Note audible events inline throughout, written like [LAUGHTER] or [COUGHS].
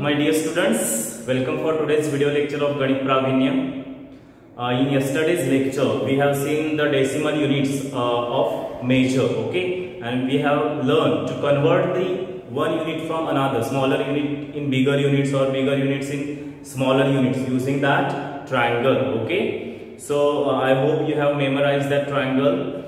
my dear students. Welcome for today's video lecture of Ganit Pravinya. Uh, in yesterday's lecture, we have seen the decimal units uh, of measure, okay? And we have learned to convert the one unit from another, smaller unit in bigger units or bigger units in smaller units using that triangle, okay? So, uh, I hope you have memorized that triangle.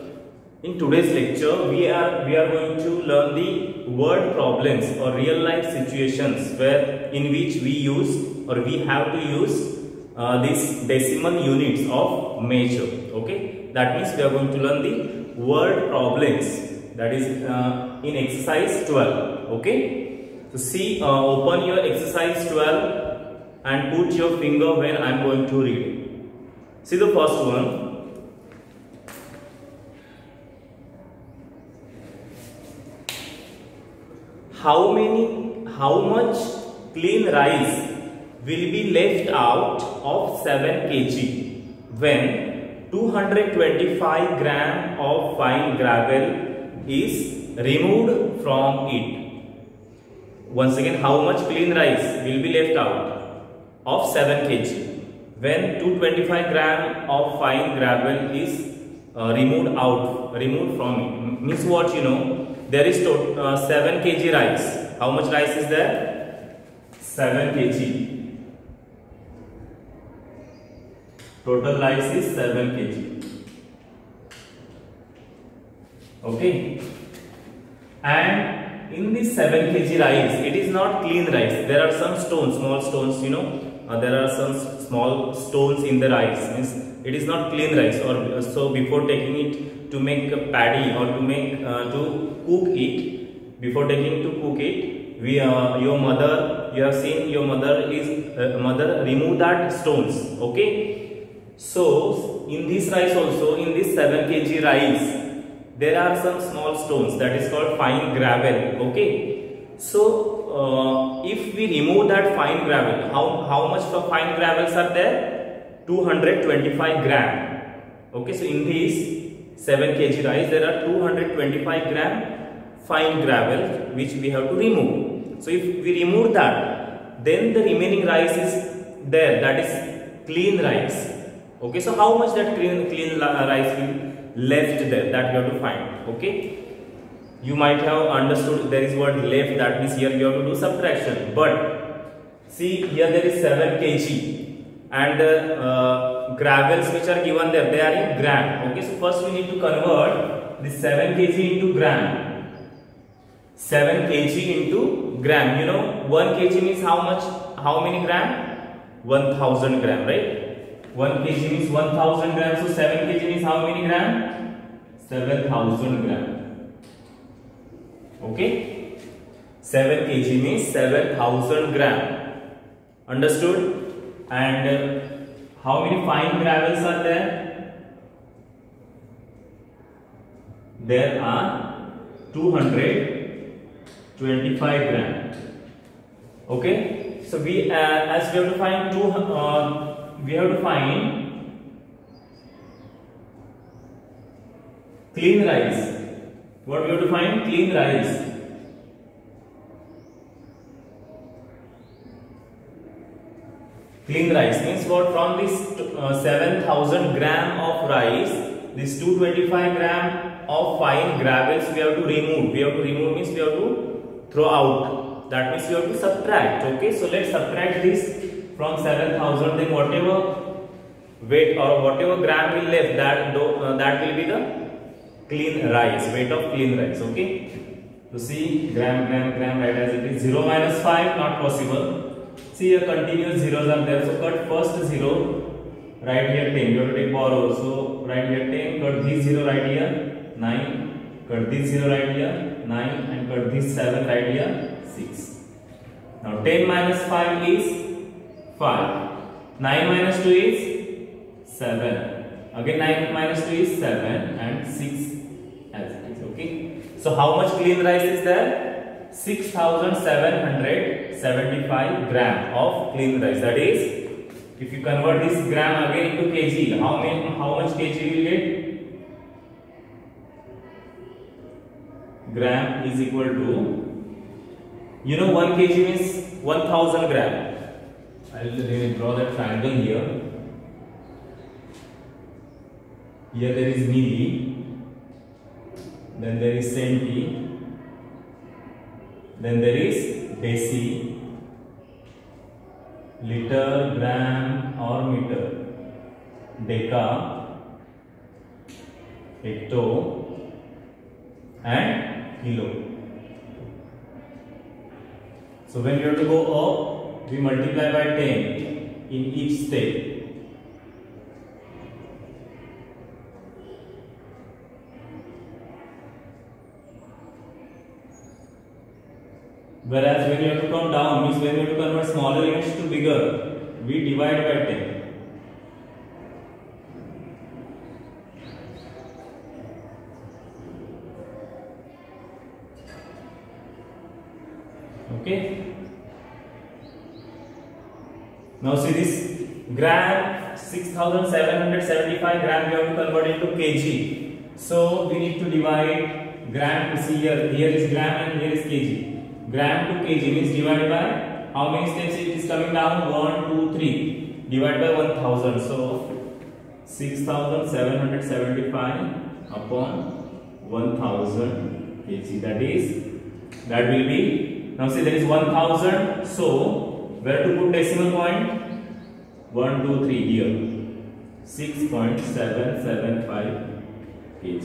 In today's lecture, we are we are going to learn the word problems or real life situations where in which we use or we have to use uh, these decimal units of measure. Okay, that means we are going to learn the word problems. That is uh, in exercise 12. Okay, so see, uh, open your exercise 12 and put your finger when I am going to read. See the first one. how many how much clean rice will be left out of 7 kg when 225 gram of fine gravel is removed from it. Once again how much clean rice will be left out of 7 kg when 225 gram of fine gravel is uh, removed out removed from it? Means what you know? There is uh, 7 kg rice. How much rice is there 7 kg. Total rice is 7 kg. Okay? And in this 7 kg rice it is not clean rice. There are some stones small stones you know. Uh, there are some small stones in the rice. Means it is not clean rice or uh, so before taking it to make a paddy or to make uh, to cook it before taking to cook it we uh, your mother you have seen your mother is uh, mother remove that stones okay? So in this rice also in this 7 kg rice there are some small stones that is called fine gravel okay? So uh, if we remove that fine gravel how how much of fine gravels are there? 225 gram okay? So in this 7 kg rice there are 225 gram fine gravel which we have to remove so if we remove that then the remaining rice is there that is clean rice. Okay so how much that clean clean rice will left there that we have to find okay? You might have understood there is word left that means here you have to do subtraction but see here there is 7 kg and uh, gravels which are given there they are in gram okay? So first we need to convert this 7 kg into gram. 7 kg into gram you know 1 kg means how much how many gram 1000 gram right 1 kg means 1000 gram so 7 kg means how many gram 7000 gram okay 7 kg means 7000 gram understood and uh, how many fine gravels are there there are 225 gram okay? So we uh, as we have to find two uh, we have to find clean rice. What we have to find? Clean rice. Clean rice means what? From this uh, 7000 gram of rice this 225 gram of fine gravels we have to remove. We have to remove means we have to throw out that means we have to subtract okay so let's subtract this from 7000 then whatever weight or whatever gram will left that uh, that will be the clean rice weight of clean rice okay so see gram gram gram right as it is 0 minus 5 not possible see a continuous zeros are there so cut first zero right here 10 you have to take borrow so right here 10 cut this zero right here 9 cut this zero right here 9 and cut this 7 right here 6 now 10 minus 5 is 5 9 minus 2 is 7 again 9 minus 2 is 7 and 6 as it is okay? So how much clean rice is there? 6775 gram of clean rice. That is if you convert this gram again into kg how many how much kg will get gram is equal to You know 1 kg means 1000 gram. I will draw that triangle here. Here there is milli, then there is centi, then there is deci, liter, gram or meter, deca, hecto and kilo. So when we have to go up, we multiply by 10 in each step. Whereas when you have to come down, means when you have to convert smaller units to bigger, we divide by 10. Okay. Now see this gram 6775 gram we have to convert into kg. So we need to divide gram to see here. Here is gram and here is kg. Gram to kg means divided by how many steps it is coming down? 1, 2, 3. Divided by 1000. So 6775 upon 1000 kg. That is, that will be now see there is 1000. So where to put decimal point? 1, 2, 3 here. 6.775 kg.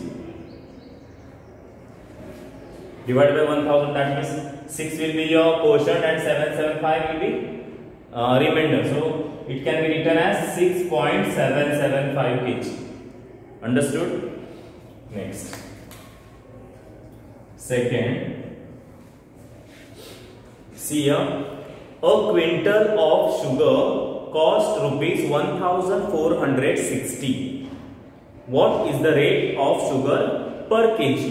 Divided by 1000 that means 6 will be your quotient and 775 will be uh, remainder. So it can be written as 6.775 kg. Understood? Next. Second. See here, a quintal of sugar cost rupees 1460. What is the rate of sugar per kg?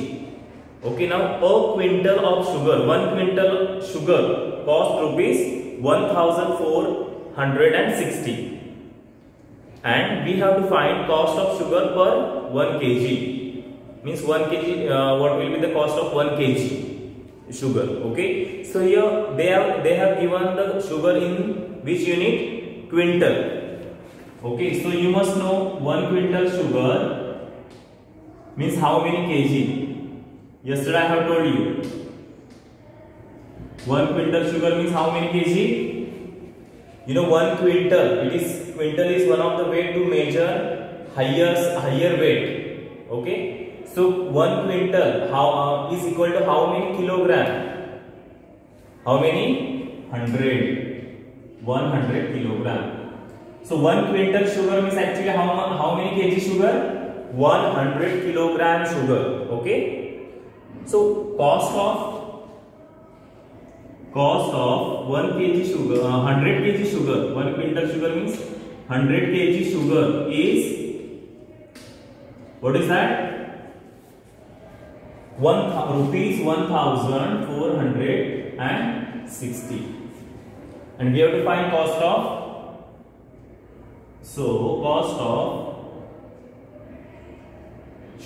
Okay, now a quintal of sugar, one quintal of sugar cost rupees 1460. And we have to find cost of sugar per 1 kg. Means 1 kg, uh, what will be the cost of 1 kg? Sugar okay so here they have they have given the sugar in which unit quintal okay so you must know 1 quintal sugar means how many kg yesterday i have told you 1 quintal sugar means how many kg you know 1 quintal it is quintal is one of the way to measure higher higher weight okay so 1 quintal how uh, is equal to how many kilogram? How many? 100. 100 kilogram. So 1 quintal sugar means actually how, how many kg sugar? 100 kilogram sugar. Okay. So cost of cost of 1 kg sugar, uh, 100 kg sugar, 1 quintal sugar means 100 kg sugar is what is that? Rupees one thousand four hundred and sixty and we have to find cost of so cost of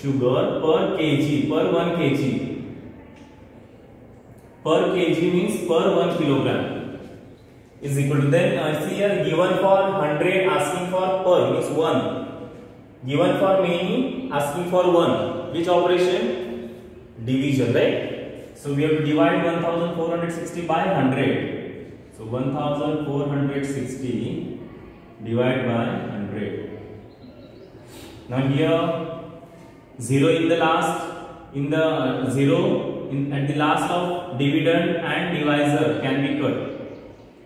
sugar per kg per 1 kg per kg means per 1 kilogram is equal to then uh, see here given for 100 asking for per means 1 given for many asking for 1 which operation division right? So we have to divide 1460 by 100 so 1460 divided by 100 now here 0 in the last in the uh, 0 in, at the last of dividend and divisor can be cut.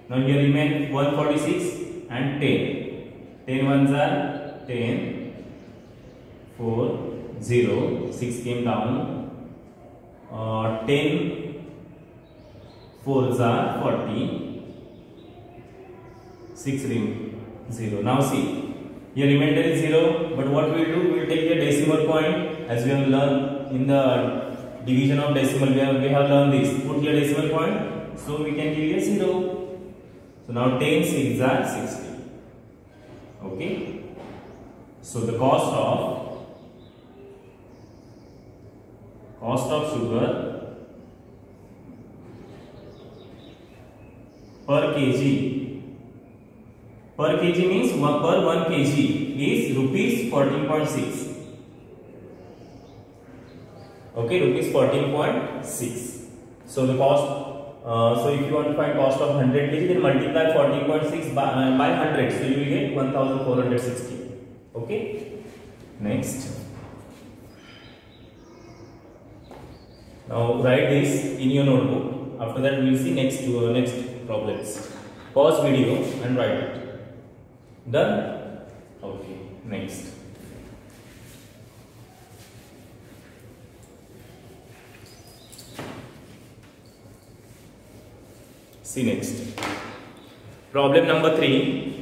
Now here remain 146 and 10 10 ones are 10 4 0 6 came down uh, 10 fours are 40 6 ring 0 now see here remainder is 0 but what we will do we will take a decimal point. As we have learned in the division of decimal we have, we have learned this. Put here decimal point so we can give a 0 so now 10 6 are 60 okay? So the cost of cost of sugar per kg per kg means one per 1 kg is rupees 14.6 okay rupees 14.6 so the cost uh, so if you want to find cost of 100 kg then multiply 14.6 by, uh, by 100 so you will get 1460 okay next now write this in your notebook. After that we will see next uh, next problems. Pause video and write it. Done? Okay next. See next. Problem number 3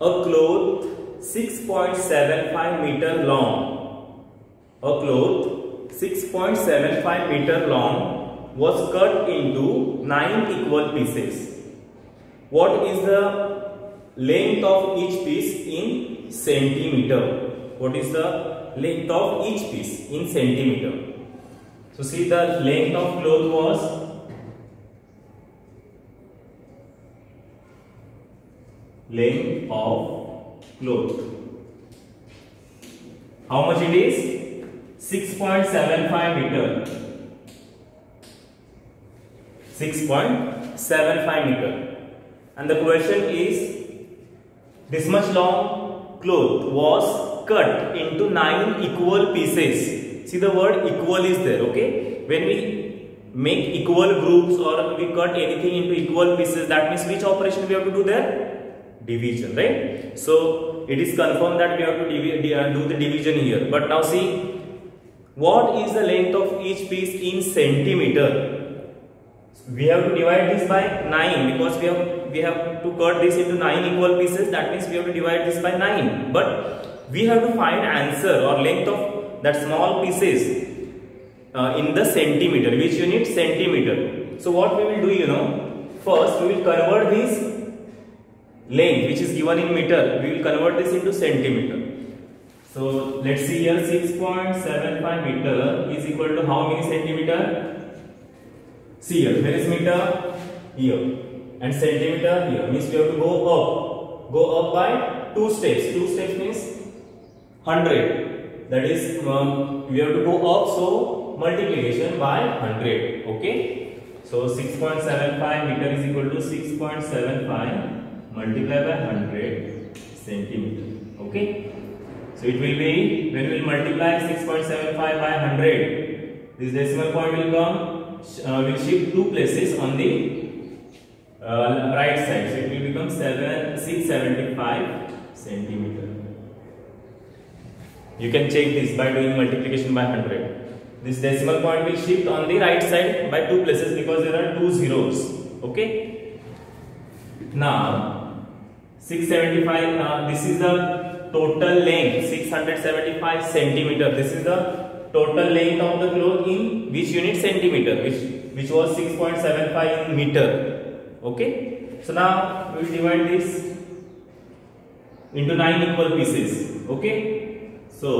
a cloth 6.75 meter long. A cloth 6.75 meter long was cut into 9 equal pieces what is the length of each piece in centimeter what is the length of each piece in centimeter so see the length of cloth was length of cloth. How much it is? 6.75 meter. 6.75 meter. And the question is, this much long cloth was cut into 9 equal pieces. See the word equal is there, okay? When we make equal groups or we cut anything into equal pieces, that means which operation we have to do there? division right so it is confirmed that we have to uh, do the division here but now see what is the length of each piece in centimeter? We have to divide this by 9 because we have we have to cut this into 9 equal pieces. That means we have to divide this by 9 but we have to find answer or length of that small pieces uh, in the centimeter which unit centimeter. So what we will do you know first we will convert this length which is given in meter. We will convert this into centimeter so let's see here 6.75 meter is equal to how many centimeter? See here where is meter? Here. And centimeter here means we have to go up. Go up by two steps. Two steps means 100 that is um, we have to go up so multiplication by 100 okay? So 6.75 meter is equal to 6.75 multiplied by 100 centimeter okay so it will be when we will multiply 6.75 by 100 this decimal point will come uh, will shift two places on the uh, right side. So it will become 7 675 centimeter. You can check this by doing multiplication by 100 this decimal point will shift on the right side by two places because there are two zeros. Okay? Now 675 uh, this is the total length 675 centimeter. This is the total length of the cloth in which unit? Centimeter which which was 6.75 in meter. Okay? So now we will divide this into nine equal pieces. Okay? So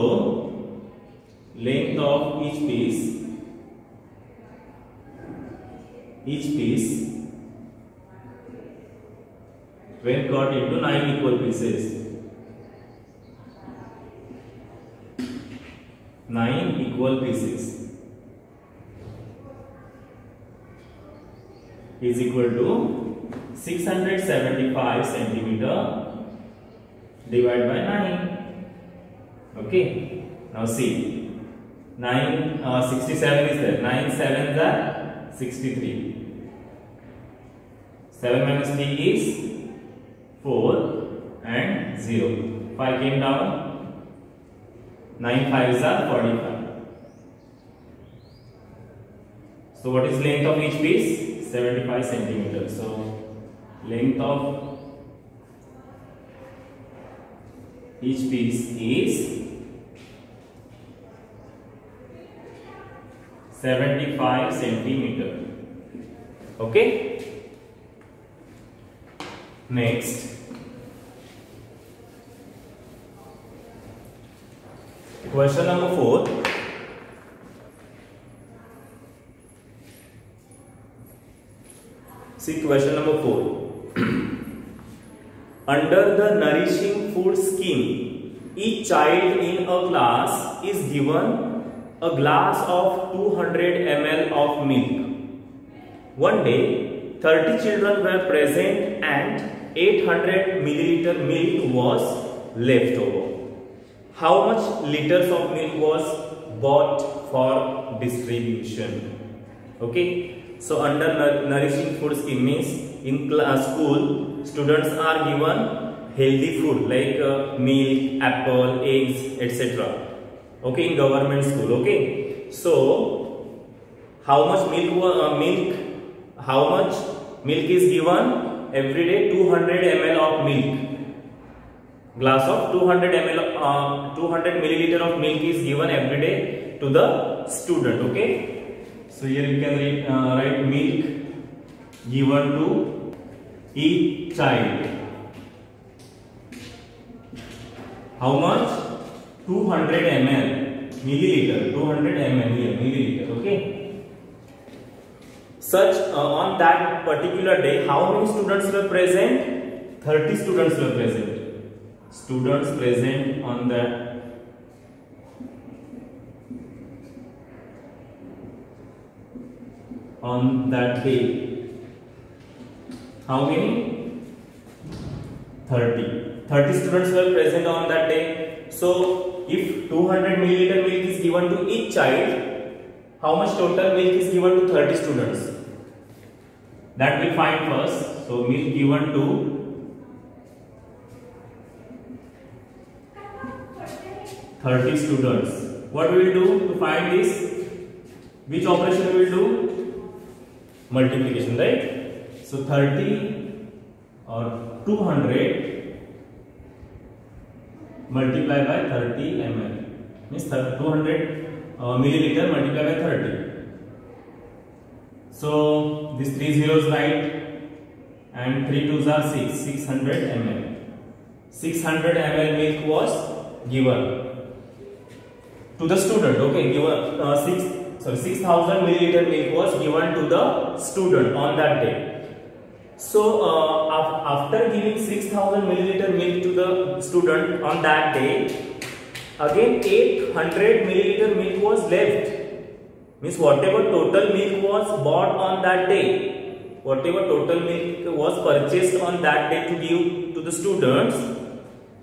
length of each piece each piece when cut into 9 equal pieces. 9 equal pieces is equal to 675 centimeter divided by 9. Okay. Now see. 9, uh, 67 is there. 9 7 are 63. 7 minus 3 is 4 and 0. 5 came down. 9 5s are 45. So what is length of each piece? 75 centimeters. So length of each piece is 75 centimeter. Okay. Next. Question number 4. See question number 4. [CLEARS THROAT] Under the nourishing food scheme, each child in a class is given a glass of 200 ml of milk. One day, 30 children were present and 800 milliliter milk was left over. How much liters of milk was bought for distribution? Okay. So under nourishing food scheme means in class school students are given healthy food like uh, milk, apple, eggs, etc. Okay, in government school. Okay. So how much milk uh, milk how much milk is given every day 200 ml of milk glass of 200 ml uh, 200 milliliter of milk is given every day to the student okay so here you can read, uh, write milk given to each child. How much? 200 ml milliliter 200 ml here milliliter okay such uh, on that particular day how many students were present 30 students were present students present on that on that day. How many? 30. 30 students were present on that day. So, if 200 milliliter milk is given to each child, how much total milk is given to 30 students? That we find first. So, milk given to Thirty students. What we will do to find this? Which operation we will do? multiplication right? So 30 or 200 multiply by 30 ml means 200 uh, milliliter multiply by 30 so this three zeros right? And 3 twos are 6 600 ml 600 ml milk was given to the student. Okay given uh, 6 sorry 6000 milliliter milk was given to the student on that day. So uh, after giving 6000 milliliter milk to the student on that day again 800 milliliter milk was left. Means whatever total milk was bought on that day whatever total milk was purchased on that day to give to the students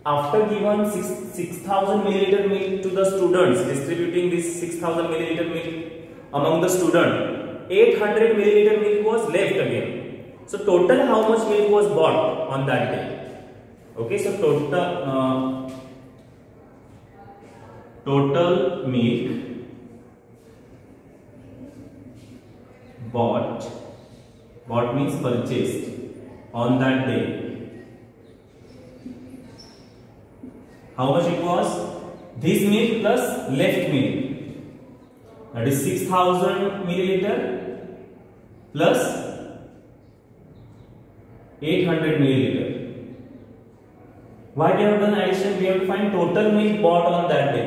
after given 6000 milliliter milk to the students distributing this 6000 milliliter milk among the student 800 milliliter milk was left again so total how much milk was bought on that day okay so total uh, total milk bought bought means purchased on that day how much it was this milk plus left milk that is 6000 milliliter plus 800 milliliter. Why they have done addition? We have to find total milk bought on that day.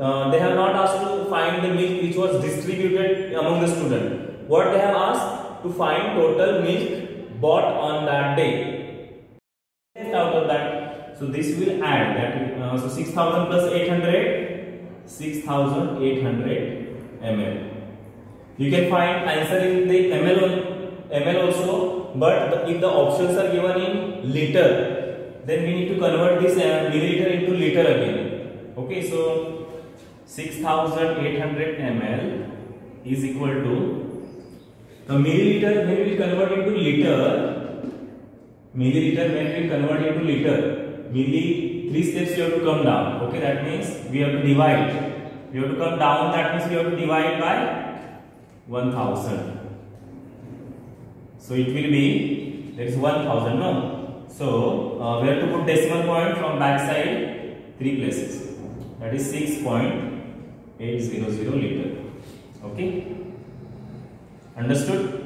Uh, they have not asked to find the milk which was distributed among the student. What they have asked to find total milk bought on that day. So this will add that. Uh, so 6000 plus 800, 6800 ml. You can find answer in the ml, ml also, but if the options are given in liter, then we need to convert this uh, milliliter into liter again. Okay, so 6800 ml is equal to the milliliter when we convert into liter, milliliter when we convert into liter, milli three steps you have to come down. Okay, that means we have to divide. We have to come down that means we have to divide by 1000 so it will be there is 1000 no? So uh, we have to put decimal point from back side three places. That is 6.800 liter. Okay? Understood?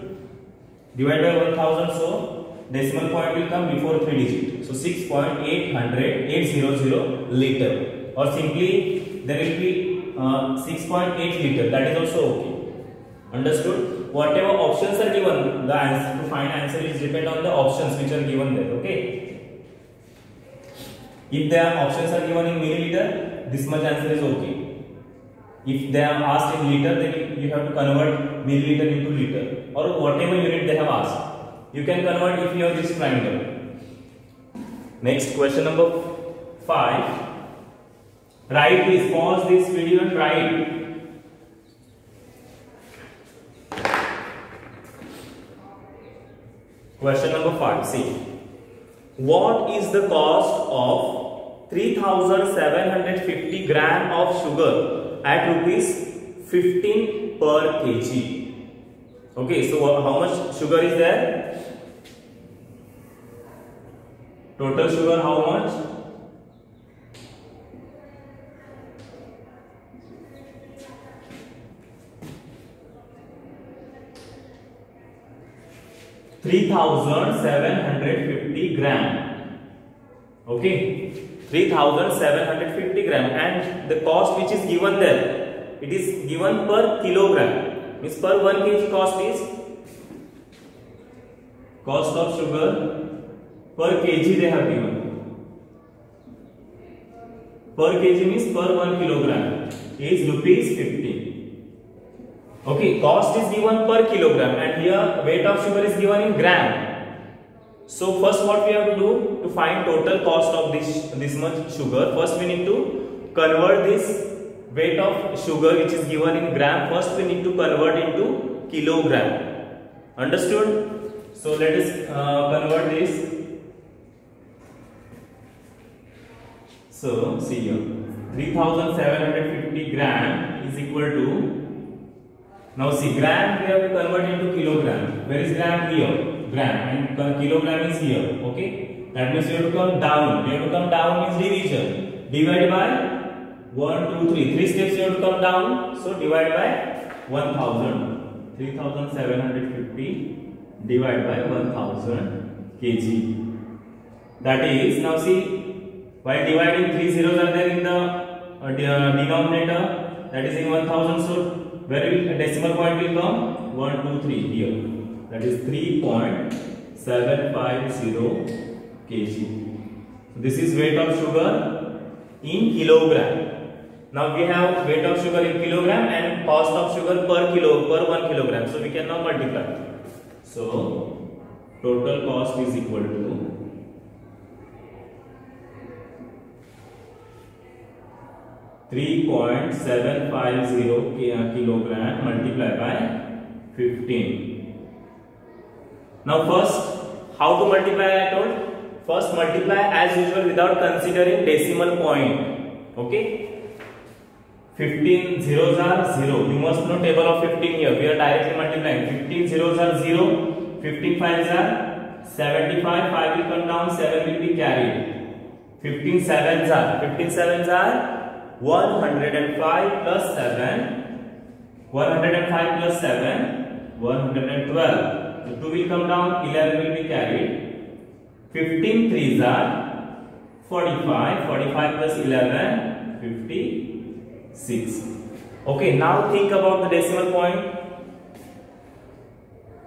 Divide by 1000 so decimal point will come before 3 digit so 6.800 liter or simply there will be uh, 6.8 liter that is also okay Understood? Whatever options are given, the answer to find answer is depend on the options which are given there. Okay. If the options are given in milliliter, this much answer is okay. If they are asked in liter, then you have to convert milliliter into liter or whatever unit they have asked. You can convert if you have this triangle. Next question number 5. Write this, pause this video and write Question number 5. See. What is the cost of 3750 gram of sugar at rupees 15 per kg? Okay, so how much sugar is there? Total sugar how much? 3750 gram. Okay? 3750 gram. And the cost which is given there it is given per kilogram. Means per 1 kg cost is? Cost of sugar per kg they have given per kg means per 1 kilogram is rupees 50 Okay, cost is given per kilogram and here weight of sugar is given in gram. So first what we have to do to find total cost of this this much sugar. First we need to convert this weight of sugar which is given in gram. First we need to convert into kilogram. Understood? So let us uh, convert this. So see here 3750 gram is equal to now see gram we have to convert into kilogram. Where is gram here? Gram and kilogram is here. Okay. That means you have to come down. You have to come down means division. Divide by 1, 2, 3. 3 steps you have to come down. So divide by 1000. 3750 divided by 1000 kg. That is now see while dividing 3 zeros are there in the uh, denominator that is in 1000 so where will a decimal point will come? 1 2 3 here. That is 3.750 kg so this is weight of sugar in kilogram. Now we have weight of sugar in kilogram and cost of sugar per kilo per 1 kilogram. So we can now multiply. So total cost is equal to 3.750 kilogram multiplied by 15. Now first, how to multiply I told? First multiply as usual without considering decimal point. Okay? 15 zeros are 0. You must know table of 15 here. We are directly multiplying. 15 zeros are 0. 15 fives are 75. 5 will come down. 7 will be carried. 15 sevens are 15 sevens are 105 plus 7 105 plus 7 112 the 2 will come down 11 will be carried. 15 threes are 45 45 plus 11 56 okay now think about the decimal point.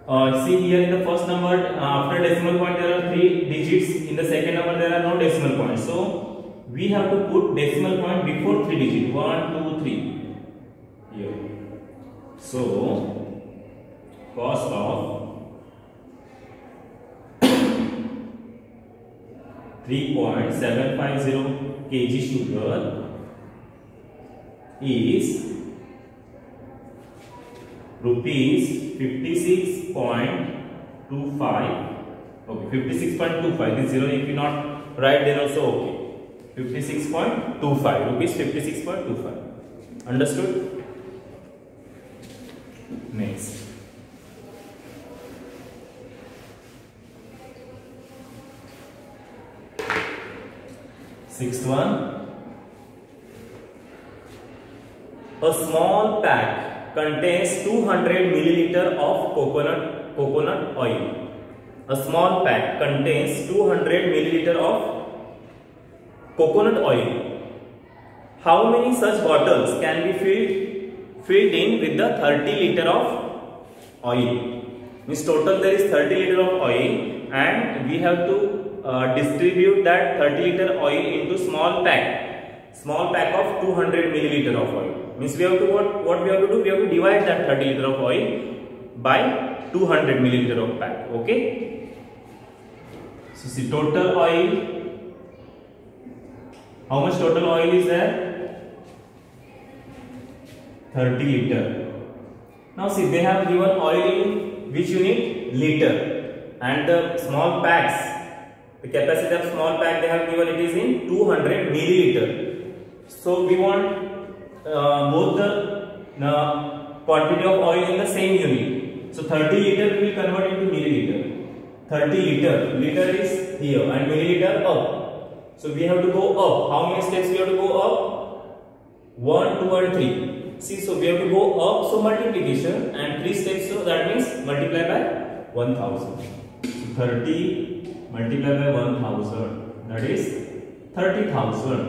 Uh, see here in the first number uh, after decimal point there are three digits. In the second number there are no decimal points. So we have to put decimal point before 3 digit. 1 2 3 here. So cost of 3.750 kg sugar is rupees 56.25 okay 56.25 this zero if you not write then also okay 56.25 rupees 56.25 understood? Next. Sixth one. A small pack contains 200 milliliter of coconut coconut oil. A small pack contains 200 milliliter of coconut oil. How many such bottles can be filled, filled in with the 30 liter of oil? Means total there is 30 liter of oil and we have to uh, distribute that 30 liter oil into small pack. Small pack of 200 milliliter of oil. Means we have to what what we have to do? We have to divide that 30 liter of oil by 200 milliliter of pack. Okay? So see total oil how much total oil is there? 30 liter. Now see they have given oil in which unit? Liter. And the small packs the capacity of small pack they have given it is in 200 milliliter. So we want uh, both the uh, quantity of oil in the same unit. So 30 liter we will convert into milliliter. 30 liter. Liter is here and milliliter up so we have to go up. How many steps we have to go up? 1 2 and 3 see so we have to go up so multiplication and 3 steps so that means multiply by 1000 so 30 multiply by 1000 that is 30000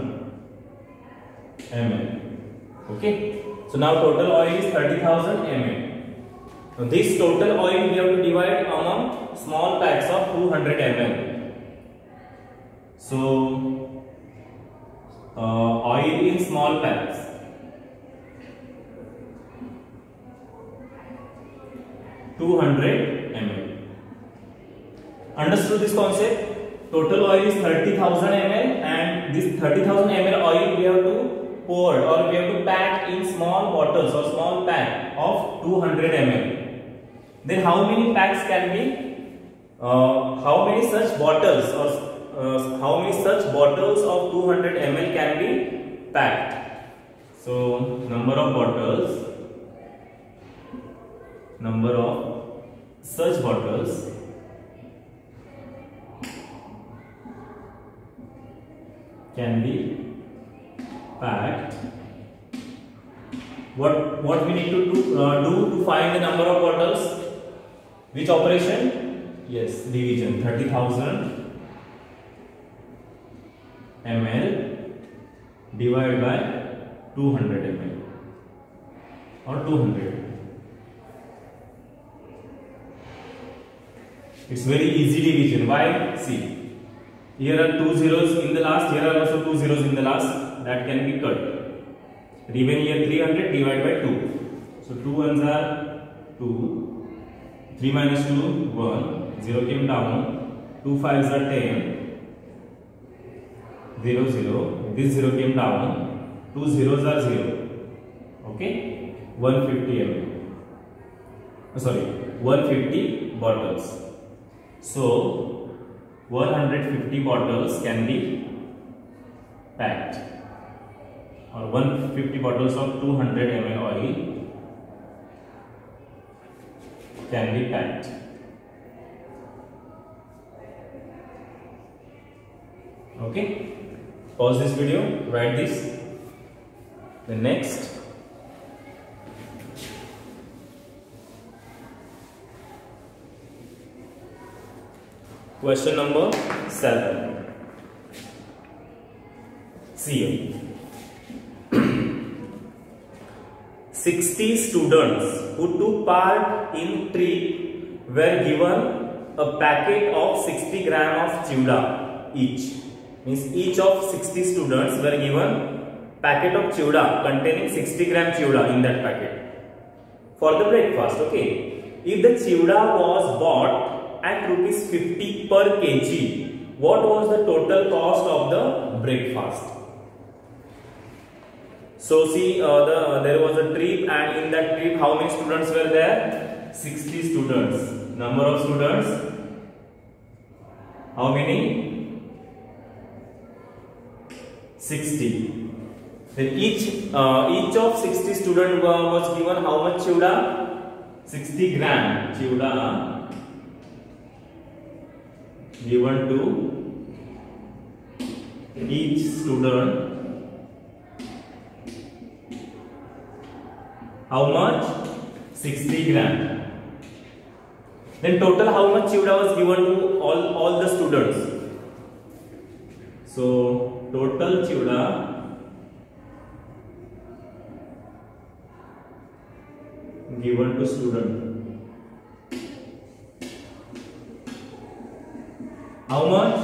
ml okay? So now total oil is 30000 ml now this total oil we have to divide among small packs of 200 ml so uh, oil in small packs 200 ml. Understood this concept? Total oil is 30,000 ml and this 30,000 ml oil we have to pour or we have to pack in small bottles or small pack of 200 ml. Then how many packs can be, uh, how many such bottles or uh, how many such bottles of 200 ml can be packed? So number of bottles. Number of such bottles. Can be packed. What what we need to do, uh, do to find the number of bottles? Which operation? Yes division 30000 M L divide by two hundred M L और two hundred it's very easy division by see here are two zeros in the last here are also two zeros in the last that can be cut riven here three hundred divide by two so two one are two three minus two one zero two five are ten 0, 0. This 0 came down. 2 zeros are 0. Okay? 150 ml. Oh, sorry, 150 bottles. So 150 bottles can be packed or 150 bottles of 200 ml oil can be packed. Okay, pause this video, write this. The next Question number 7. See [CLEARS THROAT] here. 60 students who took part in trip were given a packet of 60 gram of chivda each. Means each of 60 students were given packet of chivda containing 60 gram chivda in that packet for the breakfast. Okay. If the chivda was bought at rupees 50 per kg. What was the total cost of the breakfast? So see, uh, the there was a trip, and in that trip, how many students were there? 60 students. Number of students? How many? 60. Then each uh, each of 60 student was given how much chivda? 60 gram chivda. Given to each student. How much? 60 gram. Then total how much chivda was given to all all the students? So total chivda given to student how much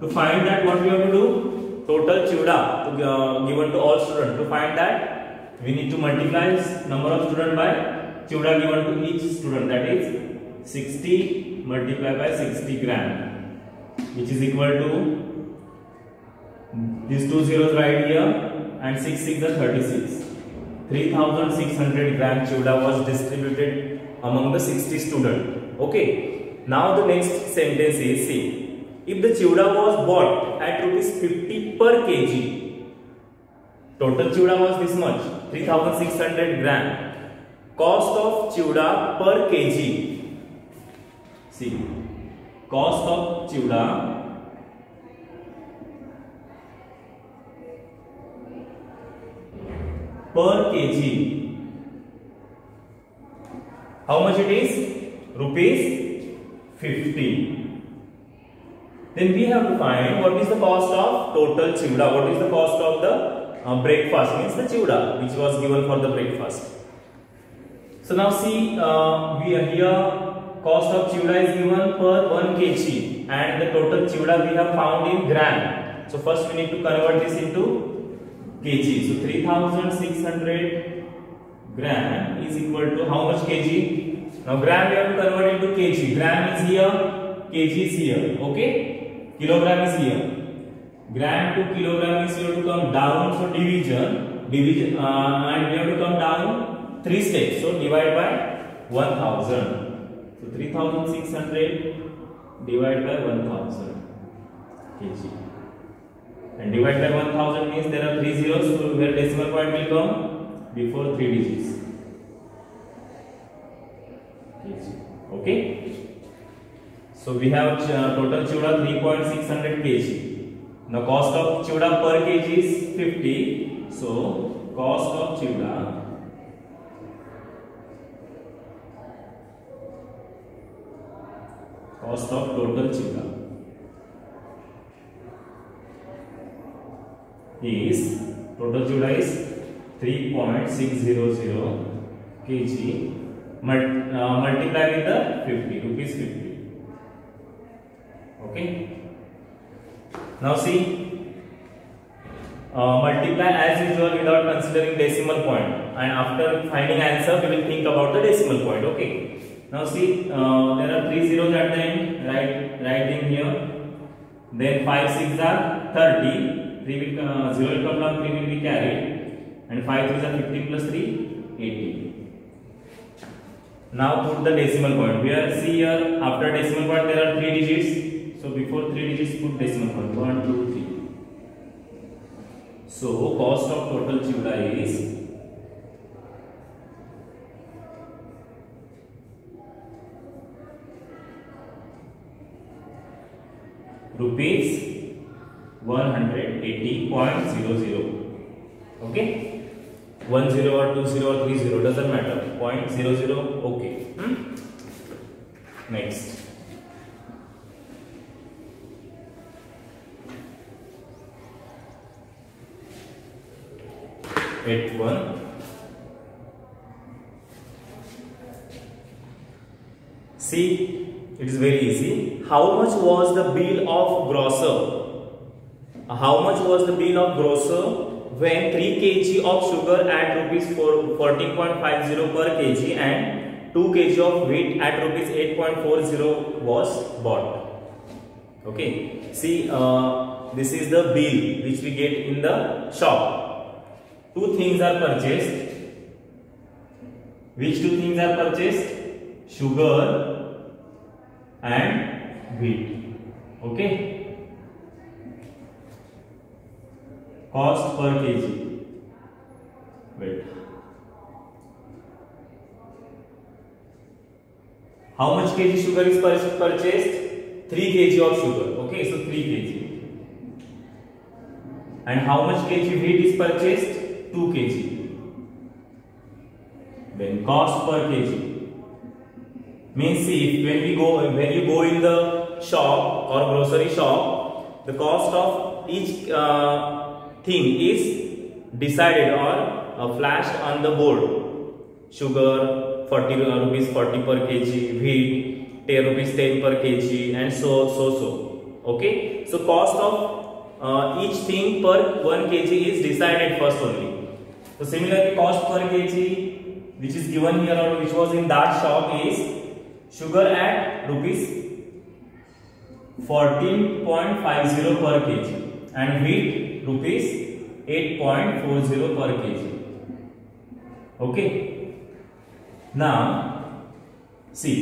to find that what we have to do total chiuda to, uh, given to all student to find that we need to multiply number of student by chiuda given to each student that is 60 multiplied by 60 gram which is equal to these two zeros right here and 6 6 are 36 3600 gram chuda was distributed among the 60 student okay now the next sentence is see if the chuda was bought at rupees 50 per kg total chuda was this much 3600 gram cost of chuda per kg. See cost of chuda per kg. How much it is? Rupees 50 then we have to find what is the cost of total chuda what is the cost of the uh, breakfast? Means the chuda which was given for the breakfast. So now see uh, we are here cost of chuda is given per 1 kg. And the total chuda we have found in gram. So first we need to convert this into kg so 3600 gram is equal to how much kg now gram we have to convert into kg gram is here kg is here okay kilogram is here gram to kilogram is here to come down so division division uh, and we have to come down three steps so divide by 1000 so 3600 divided by 1000 kg and divide by 1000 means there are three zeros so where decimal point will come before three digits okay so we have uh, total chuda 3600 kg the cost of chuda per kg is 50 so cost of chuda cost of total chuda is total chuda is 3.600 kg mul uh, with the 50 rupees 50 okay? Now see uh, multiply as usual without considering decimal point and after finding answer we will think about the decimal point okay? Now see uh, there are three zeros at the end right writing here. Then 5 6 are 30 3 will uh, 0 will come down 3 will be carried and 5 3 are 15 plus 3 18 now put the decimal point here see here after decimal point there are three digits so before three digits put decimal point 1 2 3 so cost of total chuda is rupees 180.00 okay? 10 or 20 or 30 doesn't matter. 0.00 okay. Hmm? next. Eight one. See it is very easy. How much was the bill of grocer how much was the bill of grocer when 3 kg of sugar at rupees 14.50 per kg and 2 kg of wheat at rupees 8.40 was bought? Okay. See uh, this is the bill which we get in the shop. Two things are purchased. Which two things are purchased? Sugar and wheat. Okay cost per kg. Wait. How much kg sugar is purchased? 3 kg of sugar. Okay so 3 kg. And how much kg wheat is purchased? 2 kg. Then cost per kg. Means see when we go when you go in the shop or grocery shop the cost of each uh, thing is decided or uh, flashed on the board. Sugar 40 rupees 40 per kg wheat 10 rupees 10 per kg and so so so. Okay, so cost of uh, each thing per 1 kg is decided first only. So similarly, cost per kg which is given here or which was in that shop is sugar at rupees 14.50 per kg. And wheat rupees eight point four zero per K G okay ना see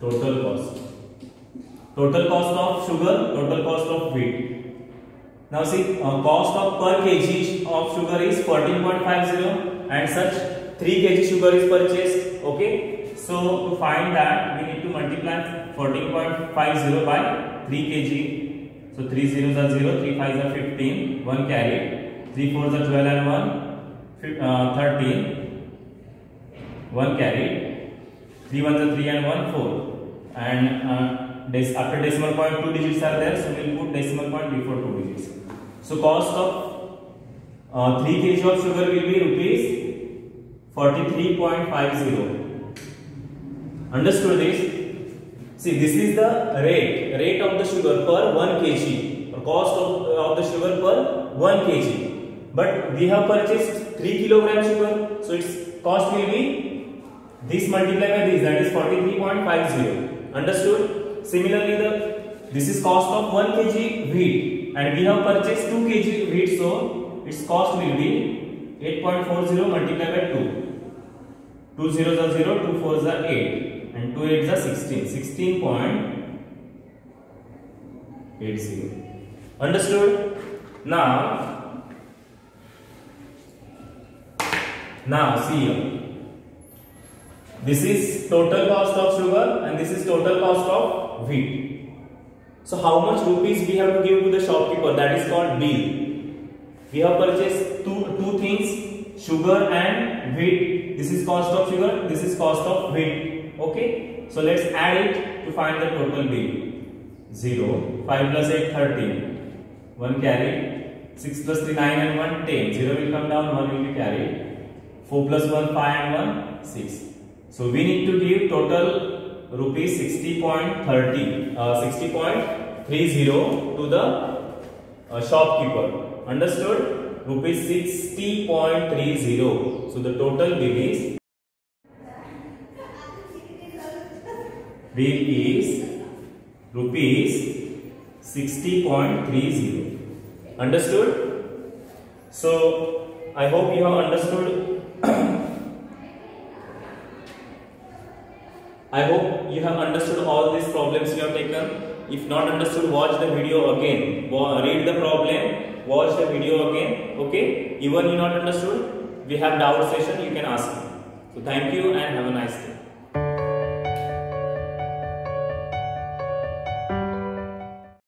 total cost total cost of sugar total cost of wheat now see cost of per K G of sugar is fourteen point five zero and such three K G sugar is purchased okay so to find that we need to multiply fourteen point five zero by 3 kg. So 3 zeros are 0, 3 5s are 15, 1 carried. 3 4s are 12 and 1 uh, 13 1 carried 3 1s are 3 and 1 4 and uh, after decimal point 2 digits are there so we will put decimal point before 2 digits. So cost of uh, 3 kg of sugar will be rupees 43.50 understood this see this is the rate rate of the sugar per 1 kg or cost of, of the sugar per 1 kg but we have purchased 3 kilogram sugar so its cost will be this multiplied by this that is 43.50 understood similarly the this is cost of 1 kg wheat and we have purchased 2 kg wheat so its cost will be 8.40 multiplied by 2 2 zeros are 0 2 fours are 8 and 2 eights are 16 16.80 understood now Now see here. This is total cost of sugar and this is total cost of wheat. So how much rupees we have to give to the shopkeeper that is called bill. We have purchased two, two things sugar and wheat. This is cost of sugar, this is cost of wheat. Okay. So let's add it to find the total bill. 0, 5 plus 8, 13. 1 carried. 6 plus 3, 9 and 1, 10. 0 will come down, 1 will be carried. 4 plus 1 5 and 1 6 so we need to give total rupees 60.30 uh, 60.30 to the uh, shopkeeper understood rupees 60.30 so the total bill is bill is rupees 60.30 understood so i hope you have understood [COUGHS] I hope you have understood all these problems you have taken. If not understood, watch the video again. Read the problem, watch the video again. Okay. Even you not understood, we have doubt session. You can ask. So thank you and have a nice day.